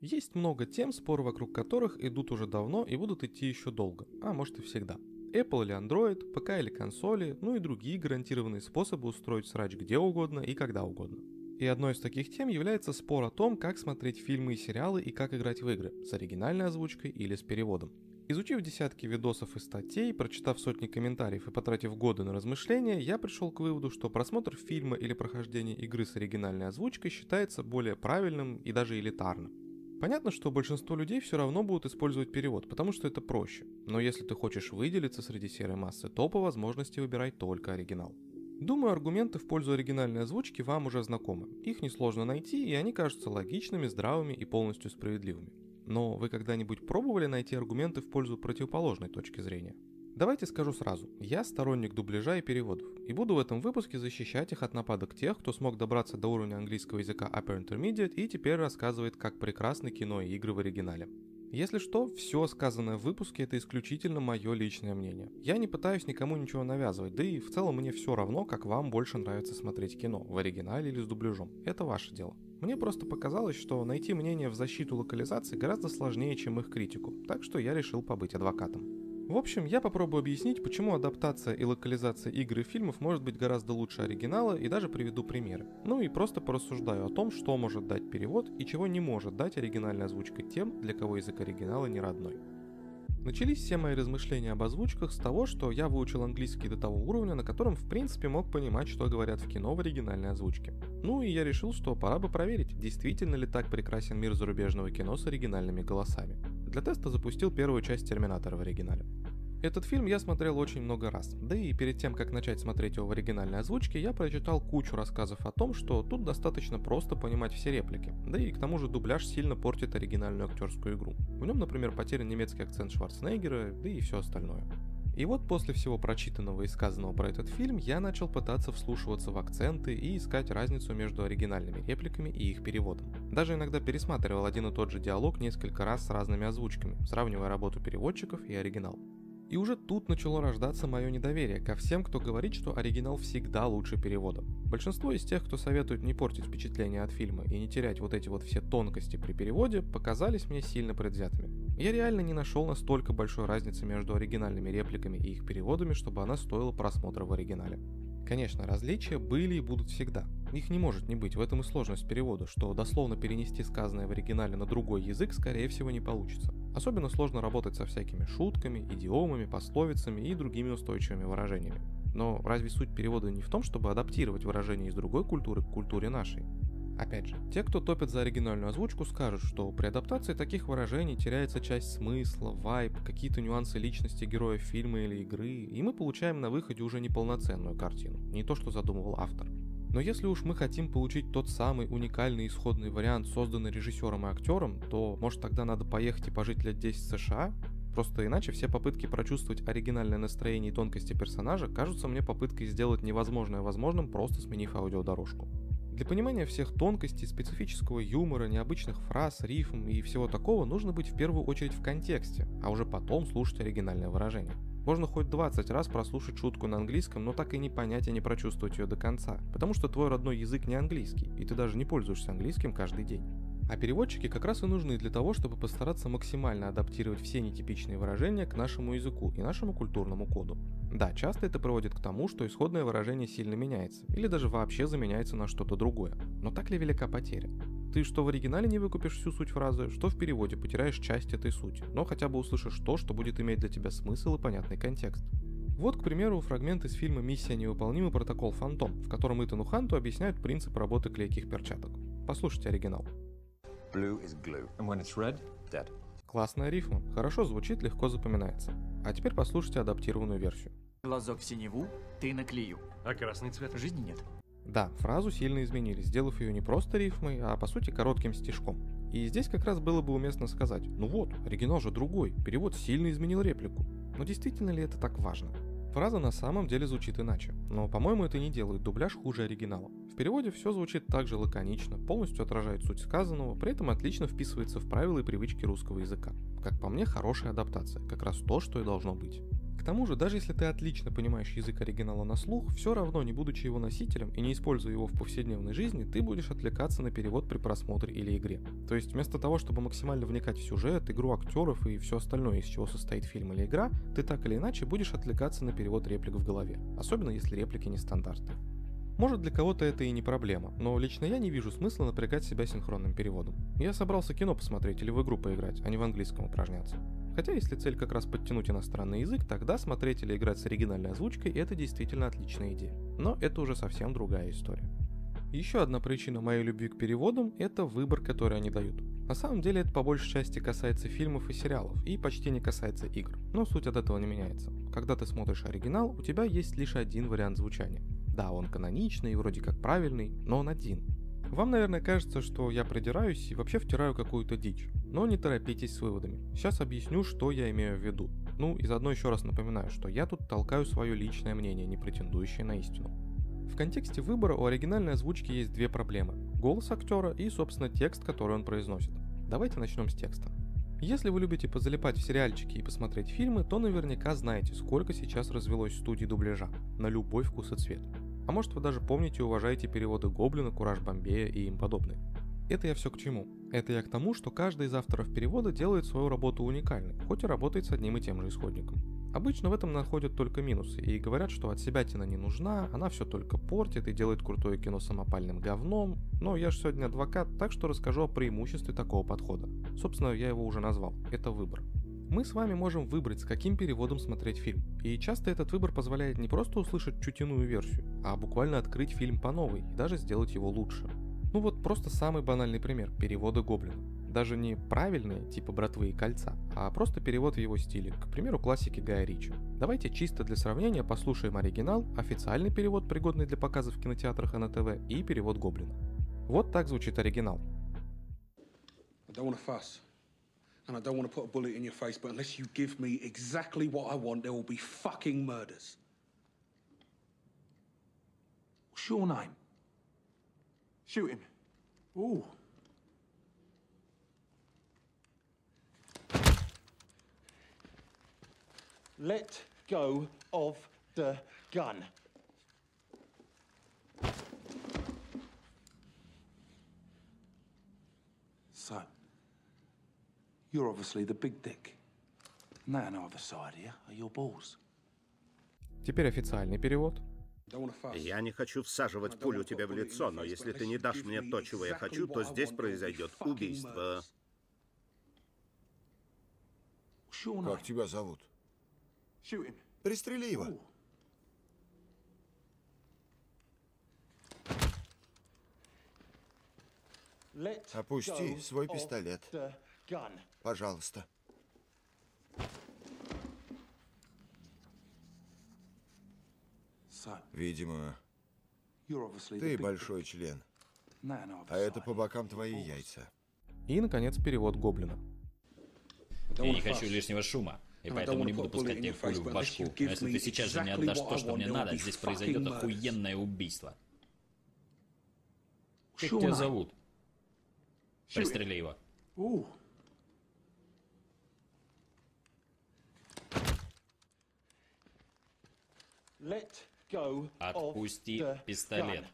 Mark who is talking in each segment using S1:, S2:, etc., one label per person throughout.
S1: Есть много тем, споры вокруг которых идут уже давно и будут идти еще долго, а может и всегда. Apple или Android, ПК или консоли, ну и другие гарантированные способы устроить срач где угодно и когда угодно. И одной из таких тем является спор о том, как смотреть фильмы и сериалы и как играть в игры, с оригинальной озвучкой или с переводом. Изучив десятки видосов и статей, прочитав сотни комментариев и потратив годы на размышления, я пришел к выводу, что просмотр фильма или прохождение игры с оригинальной озвучкой считается более правильным и даже элитарным. Понятно, что большинство людей все равно будут использовать перевод, потому что это проще. Но если ты хочешь выделиться среди серой массы, то по возможности выбирай только оригинал. Думаю, аргументы в пользу оригинальной озвучки вам уже знакомы. Их несложно найти, и они кажутся логичными, здравыми и полностью справедливыми. Но вы когда-нибудь пробовали найти аргументы в пользу противоположной точки зрения? Давайте скажу сразу, я сторонник дубляжа и переводов, и буду в этом выпуске защищать их от нападок тех, кто смог добраться до уровня английского языка Upper Intermediate и теперь рассказывает, как прекрасны кино и игры в оригинале. Если что, все сказанное в выпуске это исключительно мое личное мнение. Я не пытаюсь никому ничего навязывать, да и в целом мне все равно, как вам больше нравится смотреть кино, в оригинале или с дубляжом. Это ваше дело. Мне просто показалось, что найти мнение в защиту локализации гораздо сложнее, чем их критику, так что я решил побыть адвокатом. В общем, я попробую объяснить, почему адаптация и локализация игр и фильмов может быть гораздо лучше оригинала и даже приведу примеры. Ну и просто порассуждаю о том, что может дать перевод и чего не может дать оригинальная озвучка тем, для кого язык оригинала не родной. Начались все мои размышления об озвучках с того, что я выучил английский до того уровня, на котором в принципе мог понимать, что говорят в кино в оригинальной озвучке. Ну и я решил, что пора бы проверить, действительно ли так прекрасен мир зарубежного кино с оригинальными голосами. Для теста запустил первую часть Терминатора в оригинале. Этот фильм я смотрел очень много раз, да и перед тем, как начать смотреть его в оригинальной озвучке, я прочитал кучу рассказов о том, что тут достаточно просто понимать все реплики, да и к тому же дубляж сильно портит оригинальную актерскую игру. В нем, например, потерян немецкий акцент Шварценеггера, да и все остальное. И вот после всего прочитанного и сказанного про этот фильм, я начал пытаться вслушиваться в акценты и искать разницу между оригинальными репликами и их переводом. Даже иногда пересматривал один и тот же диалог несколько раз с разными озвучками, сравнивая работу переводчиков и оригинал. И уже тут начало рождаться мое недоверие ко всем, кто говорит, что оригинал всегда лучше перевода. Большинство из тех, кто советует не портить впечатление от фильма и не терять вот эти вот все тонкости при переводе, показались мне сильно предвзятыми. Я реально не нашел настолько большой разницы между оригинальными репликами и их переводами, чтобы она стоила просмотра в оригинале. Конечно, различия были и будут всегда. Их не может не быть, в этом и сложность перевода, что дословно перенести сказанное в оригинале на другой язык скорее всего не получится. Особенно сложно работать со всякими шутками, идиомами, пословицами и другими устойчивыми выражениями. Но разве суть перевода не в том, чтобы адаптировать выражения из другой культуры к культуре нашей? Опять же, те, кто топит за оригинальную озвучку, скажут, что при адаптации таких выражений теряется часть смысла, вайб, какие-то нюансы личности героя фильма или игры, и мы получаем на выходе уже неполноценную картину, не то, что задумывал автор. Но если уж мы хотим получить тот самый уникальный исходный вариант, созданный режиссером и актером, то может тогда надо поехать и пожить лет 10 в США? Просто иначе все попытки прочувствовать оригинальное настроение и тонкости персонажа кажутся мне попыткой сделать невозможное возможным, просто сменив аудиодорожку. Для понимания всех тонкостей, специфического юмора, необычных фраз, рифм и всего такого нужно быть в первую очередь в контексте, а уже потом слушать оригинальное выражение. Можно хоть 20 раз прослушать шутку на английском, но так и не понять и не прочувствовать ее до конца, потому что твой родной язык не английский, и ты даже не пользуешься английским каждый день. А переводчики как раз и нужны для того, чтобы постараться максимально адаптировать все нетипичные выражения к нашему языку и нашему культурному коду. Да, часто это приводит к тому, что исходное выражение сильно меняется, или даже вообще заменяется на что-то другое. Но так ли велика потеря? Ты что в оригинале не выкупишь всю суть фразы, что в переводе потеряешь часть этой сути, но хотя бы услышишь то, что будет иметь для тебя смысл и понятный контекст. Вот, к примеру, фрагмент из фильма «Миссия невыполнима. Протокол Фантом», в котором Итану Ханту объясняют принцип работы клейких перчаток. Послушайте оригинал. Blue is glue. And when it's red, dead. Классная рифма, хорошо звучит, легко запоминается. А теперь послушайте адаптированную версию.
S2: Глазок синеву, ты наклею.
S3: А красный цвет?
S2: Жизни нет.
S1: Да, фразу сильно изменили, сделав ее не просто рифмой, а по сути коротким стишком. И здесь как раз было бы уместно сказать, ну вот, оригинал же другой, перевод сильно изменил реплику. Но действительно ли это так важно? Фраза на самом деле звучит иначе, но, по-моему, это не делает дубляж хуже оригинала. В переводе все звучит так же лаконично, полностью отражает суть сказанного, при этом отлично вписывается в правила и привычки русского языка. Как по мне, хорошая адаптация, как раз то, что и должно быть. К тому же, даже если ты отлично понимаешь язык оригинала на слух, все равно, не будучи его носителем и не используя его в повседневной жизни, ты будешь отвлекаться на перевод при просмотре или игре. То есть вместо того, чтобы максимально вникать в сюжет, игру актеров и все остальное, из чего состоит фильм или игра, ты так или иначе будешь отвлекаться на перевод реплик в голове, особенно если реплики нестандартные. Может для кого-то это и не проблема, но лично я не вижу смысла напрягать себя синхронным переводом. Я собрался кино посмотреть или в игру поиграть, а не в английском упражняться. Хотя если цель как раз подтянуть иностранный язык, тогда смотреть или играть с оригинальной озвучкой это действительно отличная идея. Но это уже совсем другая история. Еще одна причина моей любви к переводам – это выбор, который они дают. На самом деле это по большей части касается фильмов и сериалов, и почти не касается игр. Но суть от этого не меняется. Когда ты смотришь оригинал, у тебя есть лишь один вариант звучания. Да, он каноничный и вроде как правильный, но он один. Вам, наверное, кажется, что я придираюсь и вообще втираю какую-то дичь. Но не торопитесь с выводами. Сейчас объясню, что я имею в виду. Ну и заодно еще раз напоминаю, что я тут толкаю свое личное мнение, не претендующее на истину. В контексте выбора у оригинальной озвучки есть две проблемы. Голос актера и, собственно, текст, который он произносит. Давайте начнем с текста. Если вы любите позалипать в сериальчики и посмотреть фильмы, то наверняка знаете, сколько сейчас развелось студий дубляжа. На любой вкус и цвет. А может вы даже помните и уважаете переводы Гоблина, Кураж Бомбея и им подобные. Это я все к чему? Это я к тому, что каждый из авторов перевода делает свою работу уникальной, хоть и работает с одним и тем же исходником. Обычно в этом находят только минусы и говорят, что от себя тина не нужна, она все только портит и делает крутое кино самопальным говном, но я же сегодня адвокат, так что расскажу о преимуществе такого подхода. Собственно, я его уже назвал. Это выбор. Мы с вами можем выбрать, с каким переводом смотреть фильм. И часто этот выбор позволяет не просто услышать чутиную версию, а буквально открыть фильм по новой и даже сделать его лучше. Ну вот просто самый банальный пример – переводы Гоблина. Даже не правильные, типа «Братвы и кольца», а просто перевод в его стиле, к примеру, классики Гая Ричи. Давайте чисто для сравнения послушаем оригинал, официальный перевод, пригодный для показов в кинотеатрах и на ТВ, и перевод Гоблина. Вот так звучит оригинал. I don't. And I don't want to put a bullet in your face, but unless you give me exactly what I want, there will be fucking murders.
S3: What's your name? Shoot him. Ooh. Let go of the gun. So, You're obviously the big dick. And that on either side here are your balls.
S1: Теперь официальный перевод.
S4: Я не хочу всаживать пулю тебе в лицо, но если ты не дашь мне то, чего я хочу, то здесь произойдет убийство.
S5: Как тебя зовут? Пристрели его. Опусти свой пистолет. Пожалуйста. Видимо, ты большой член. А это по бокам твои яйца.
S1: И, наконец, перевод Гоблина.
S6: Я не хочу лишнего шума. И поэтому не буду пускать тебе пулю в башку. Но если ты сейчас же не отдашь то, что мне надо, здесь произойдет охуенное убийство. Как тебя зовут? Пристрели его. Отпусти пистолет.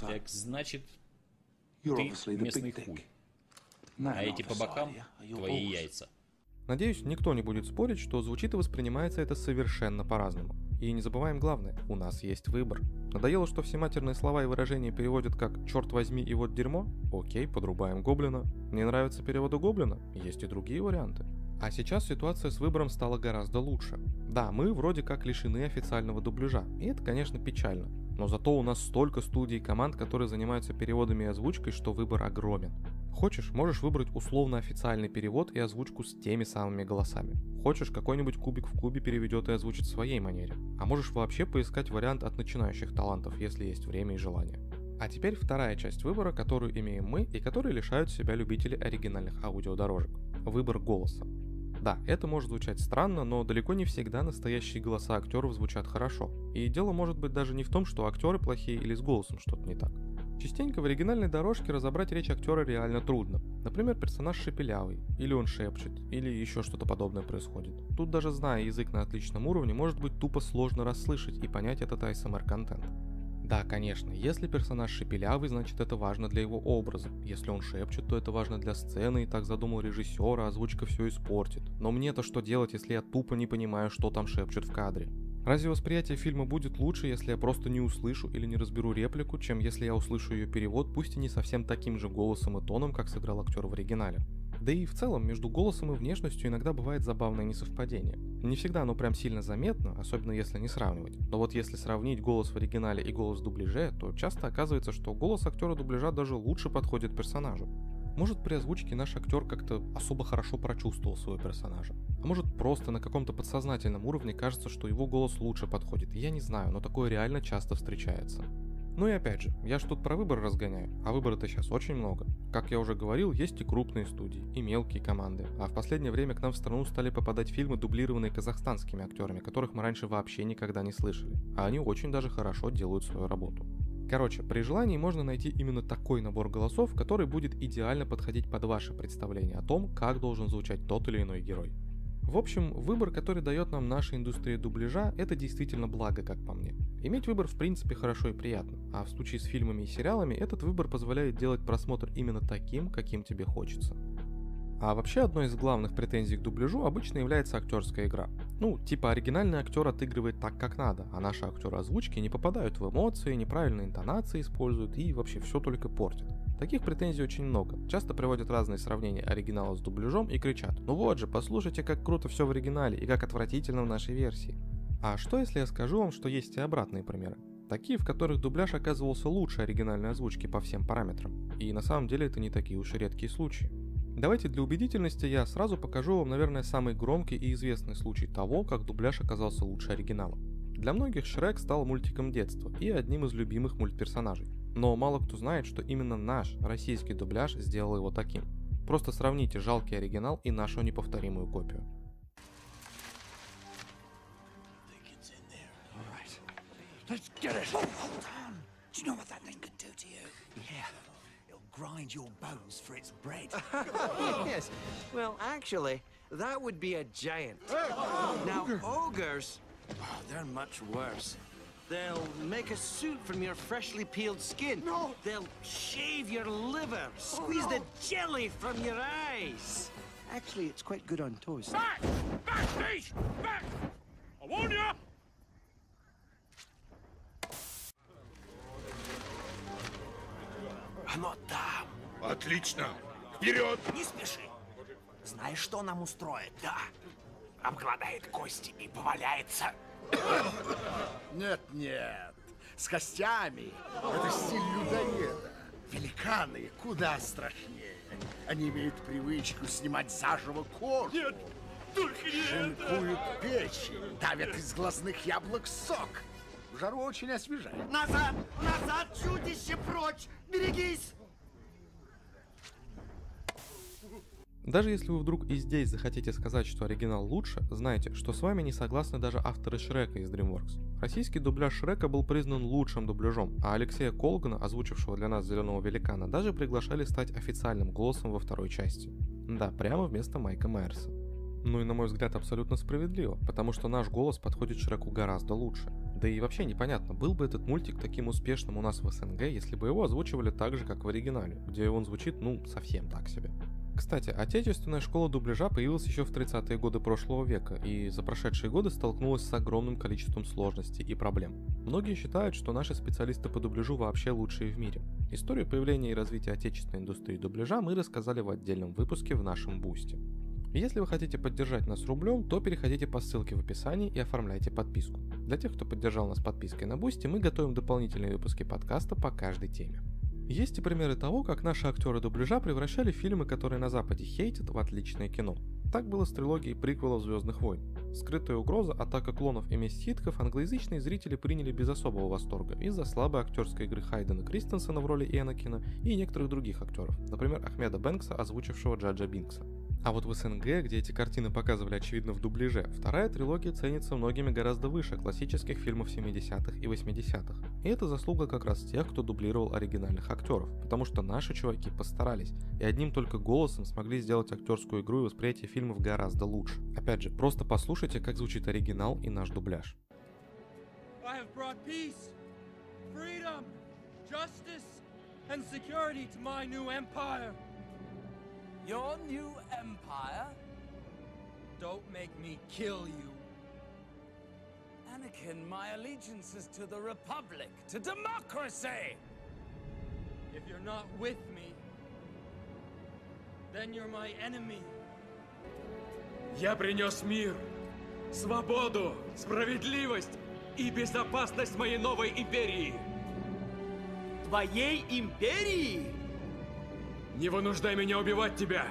S6: Так значит, ты местный хуй. А эти по бокам твои яйца.
S1: Надеюсь, никто не будет спорить, что звучит и воспринимается это совершенно по-разному. И не забываем главное, у нас есть выбор. Надоело, что все матерные слова и выражения переводят как «черт возьми» и «вот дерьмо»? Окей, подрубаем гоблина. Не нравятся переводы гоблина? Есть и другие варианты. А сейчас ситуация с выбором стала гораздо лучше. Да, мы вроде как лишены официального дубляжа, и это, конечно, печально. Но зато у нас столько студий и команд, которые занимаются переводами и озвучкой, что выбор огромен. Хочешь, можешь выбрать условно официальный перевод и озвучку с теми самыми голосами. Хочешь, какой-нибудь кубик в кубе переведет и озвучит в своей манере. А можешь вообще поискать вариант от начинающих талантов, если есть время и желание. А теперь вторая часть выбора, которую имеем мы и которые лишают себя любители оригинальных аудиодорожек. Выбор голоса. Да, это может звучать странно, но далеко не всегда настоящие голоса актеров звучат хорошо. И дело может быть даже не в том, что актеры плохие или с голосом что-то не так. Частенько в оригинальной дорожке разобрать речь актера реально трудно. Например, персонаж шепелявый, или он шепчет, или еще что-то подобное происходит. Тут даже зная язык на отличном уровне, может быть тупо сложно расслышать и понять этот ASMR-контент. Да, конечно, если персонаж шепелявый, значит это важно для его образа. Если он шепчет, то это важно для сцены, и так задумал режиссер, а озвучка все испортит. Но мне-то что делать, если я тупо не понимаю, что там шепчут в кадре? Разве восприятие фильма будет лучше, если я просто не услышу или не разберу реплику, чем если я услышу ее перевод, пусть и не совсем таким же голосом и тоном, как сыграл актер в оригинале? Да и в целом между голосом и внешностью иногда бывает забавное несовпадение. Не всегда оно прям сильно заметно, особенно если не сравнивать. Но вот если сравнить голос в оригинале и голос в дубляже, то часто оказывается, что голос актера дубляжа даже лучше подходит персонажу. Может при озвучке наш актер как-то особо хорошо прочувствовал своего персонажа. А может просто на каком-то подсознательном уровне кажется, что его голос лучше подходит. Я не знаю, но такое реально часто встречается. Ну и опять же, я ж тут про выбор разгоняю, а выбора-то сейчас очень много. Как я уже говорил, есть и крупные студии, и мелкие команды, а в последнее время к нам в страну стали попадать фильмы, дублированные казахстанскими актерами, которых мы раньше вообще никогда не слышали, а они очень даже хорошо делают свою работу. Короче, при желании можно найти именно такой набор голосов, который будет идеально подходить под ваше представление о том, как должен звучать тот или иной герой. В общем, выбор, который дает нам наша индустрия дубляжа, это действительно благо, как по мне. Иметь выбор в принципе хорошо и приятно, а в случае с фильмами и сериалами этот выбор позволяет делать просмотр именно таким, каким тебе хочется. А вообще одной из главных претензий к дубляжу обычно является актерская игра. Ну, типа оригинальный актер отыгрывает так, как надо, а наши актеры озвучки не попадают в эмоции, неправильные интонации используют и вообще все только портят. Таких претензий очень много. Часто приводят разные сравнения оригинала с дубляжом и кричат «Ну вот же, послушайте, как круто все в оригинале и как отвратительно в нашей версии». А что если я скажу вам, что есть и обратные примеры? Такие, в которых дубляж оказывался лучше оригинальной озвучки по всем параметрам. И на самом деле это не такие уж и редкие случаи. Давайте для убедительности я сразу покажу вам, наверное, самый громкий и известный случай того, как дубляж оказался лучше оригинала. Для многих Шрек стал мультиком детства и одним из любимых мультперсонажей. Но мало кто знает, что именно наш российский дубляж сделал его таким. Просто сравните жалкий оригинал и нашу неповторимую копию. Let's get it! Hold, hold on! Do you know what that thing could do to you? Yeah, grind your bones for its bread.
S7: yes. Well, actually, that would be a giant. Now, ogres, oh, they're much worse. They'll make a suit from your freshly peeled skin. No! They'll shave your liver, squeeze oh, no. the jelly from your eyes. Actually, it's quite good on toast. Back! Back, please! Back! I warn you!
S8: Оно там. Отлично. Вперед!
S7: Не спеши. Знаешь, что нам устроит? Да. Обгладает кости и поваляется.
S8: Нет, нет. С костями. Это стиль людоеда. Великаны куда страшнее. Они имеют привычку снимать заживо кожу. Нет, только не Шинкуют это. печень, давят из глазных яблок сок. В жару очень освежает.
S7: Назад! Назад, чудище, прочь! Берегись!
S1: Даже если вы вдруг и здесь захотите сказать, что оригинал лучше, знайте, что с вами не согласны даже авторы Шрека из DreamWorks. Российский дубляж Шрека был признан лучшим дубляжом, а Алексея Колгана, озвучившего для нас Зеленого Великана, даже приглашали стать официальным голосом во второй части. Да, прямо вместо Майка Майерса. Ну и на мой взгляд абсолютно справедливо, потому что наш голос подходит Шреку гораздо лучше. Да и вообще непонятно, был бы этот мультик таким успешным у нас в СНГ, если бы его озвучивали так же, как в оригинале, где он звучит, ну, совсем так себе. Кстати, отечественная школа дубляжа появилась еще в 30-е годы прошлого века и за прошедшие годы столкнулась с огромным количеством сложностей и проблем. Многие считают, что наши специалисты по дубляжу вообще лучшие в мире. Историю появления и развития отечественной индустрии дубляжа мы рассказали в отдельном выпуске в нашем Boosty. Если вы хотите поддержать нас рублем, то переходите по ссылке в описании и оформляйте подписку. Для тех, кто поддержал нас подпиской на Boosty, мы готовим дополнительные выпуски подкаста по каждой теме. Есть и примеры того, как наши актеры дубляжа превращали фильмы, которые на Западе хейтят, в отличное кино. Так было с трилогией приквелов «Звездных войн». «Скрытая угроза», «Атака клонов» и «Месть хитков» англоязычные зрители приняли без особого восторга из-за слабой актерской игры Хайдена Кристенсена в роли Энакина и некоторых других актеров, например, Ахмеда Бэнкса, озвучившего Джаджа Бинкса. А вот в СНГ, где эти картины показывали очевидно в дубляже, вторая трилогия ценится многими гораздо выше классических фильмов 70-х и 80-х. И это заслуга как раз тех, кто дублировал оригинальных актеров, потому что наши чуваки постарались, и одним только голосом смогли сделать актерскую игру и восприятие фильмов гораздо лучше. Опять же, просто послушайте, как звучит оригинал и наш дубляж. and security to my new empire.
S9: Your new empire?
S10: Don't make me kill you.
S9: Anakin, my allegiance is to the Republic, to democracy!
S10: If you're not with me, then you're my enemy.
S11: Я принес мир, свободу, справедливость и безопасность моей новой империи.
S10: Твоей империи?
S11: Не вынуждай меня убивать тебя!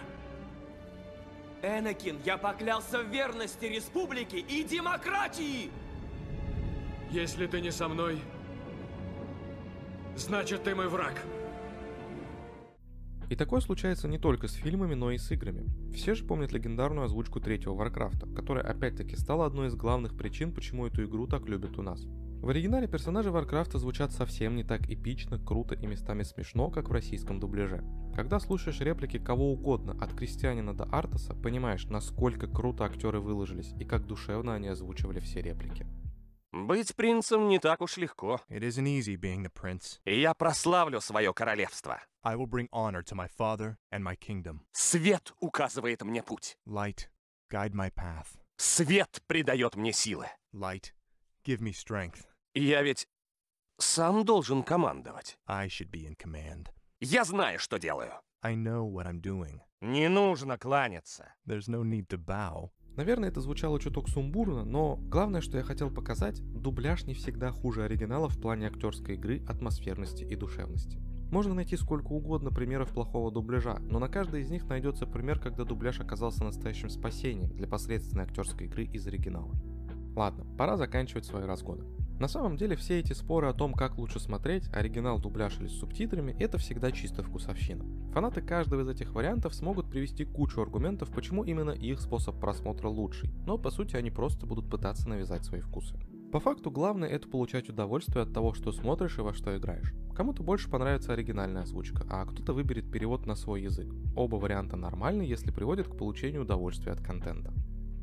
S10: Энакин, я поклялся в верности республике и демократии!
S11: Если ты не со мной, значит ты мой враг.
S1: И такое случается не только с фильмами, но и с играми. Все же помнят легендарную озвучку третьего Варкрафта, которая опять-таки стала одной из главных причин, почему эту игру так любят у нас. В оригинале персонажи Варкрафта звучат совсем не так эпично, круто и местами смешно, как в российском дубляже. Когда слушаешь реплики кого угодно, от Кристианина до Артаса, понимаешь, насколько круто актеры выложились и как душевно они озвучивали все реплики.
S12: Быть принцем не так уж легко.
S13: It isn't easy being the prince.
S12: И я прославлю свое королевство.
S13: I will bring honor to my father and my kingdom.
S12: Свет указывает мне путь.
S13: Light, guide my path.
S12: Свет придает мне силы.
S13: Light, give me strength.
S12: Я ведь сам должен командовать.
S13: I should be in command.
S12: Я знаю, что делаю.
S13: I know what I'm doing.
S12: Не нужно кланяться.
S13: There's no need to bow.
S1: Наверное, это звучало чуток сумбурно, но главное, что я хотел показать, дубляж не всегда хуже оригинала в плане актерской игры, атмосферности и душевности. Можно найти сколько угодно примеров плохого дубляжа, но на каждой из них найдется пример, когда дубляж оказался настоящим спасением для посредственной актерской игры из оригинала. Ладно, пора заканчивать свои разгоны. На самом деле все эти споры о том, как лучше смотреть, оригинал, дубляж или с субтитрами, это всегда чисто вкусовщина. Фанаты каждого из этих вариантов смогут привести кучу аргументов, почему именно их способ просмотра лучший, но по сути они просто будут пытаться навязать свои вкусы. По факту главное это получать удовольствие от того, что смотришь и во что играешь. Кому-то больше понравится оригинальная озвучка, а кто-то выберет перевод на свой язык. Оба варианта нормальны, если приводят к получению удовольствия от контента.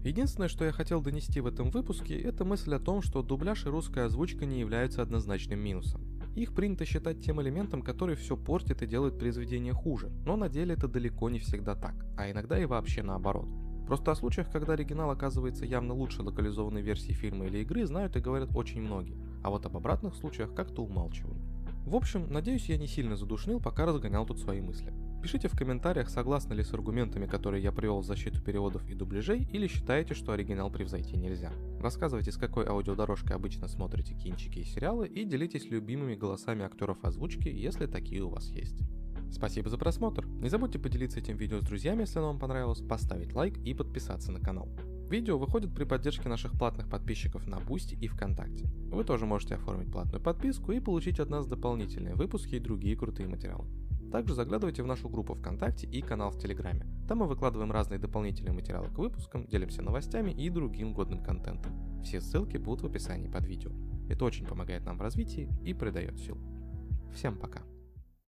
S1: Единственное, что я хотел донести в этом выпуске, это мысль о том, что дубляж и русская озвучка не являются однозначным минусом. Их принято считать тем элементом, который все портит и делает произведение хуже, но на деле это далеко не всегда так, а иногда и вообще наоборот. Просто о случаях, когда оригинал оказывается явно лучше локализованной версии фильма или игры, знают и говорят очень многие, а вот об обратных случаях как-то умалчивают. В общем, надеюсь, я не сильно задушнил, пока разгонял тут свои мысли. Пишите в комментариях, согласны ли с аргументами, которые я привел в защиту переводов и дубляжей, или считаете, что оригинал превзойти нельзя. Рассказывайте, с какой аудиодорожкой обычно смотрите кинчики и сериалы, и делитесь любимыми голосами актеров озвучки, если такие у вас есть. Спасибо за просмотр. Не забудьте поделиться этим видео с друзьями, если оно вам понравилось, поставить лайк и подписаться на канал. Видео выходит при поддержке наших платных подписчиков на Boosty и ВКонтакте. Вы тоже можете оформить платную подписку и получить от нас дополнительные выпуски и другие крутые материалы. Также заглядывайте в нашу группу ВКонтакте и канал в Телеграме. Там мы выкладываем разные дополнительные материалы к выпускам, делимся новостями и другим годным контентом. Все ссылки будут в описании под видео. Это очень помогает нам в развитии и придает сил. Всем пока.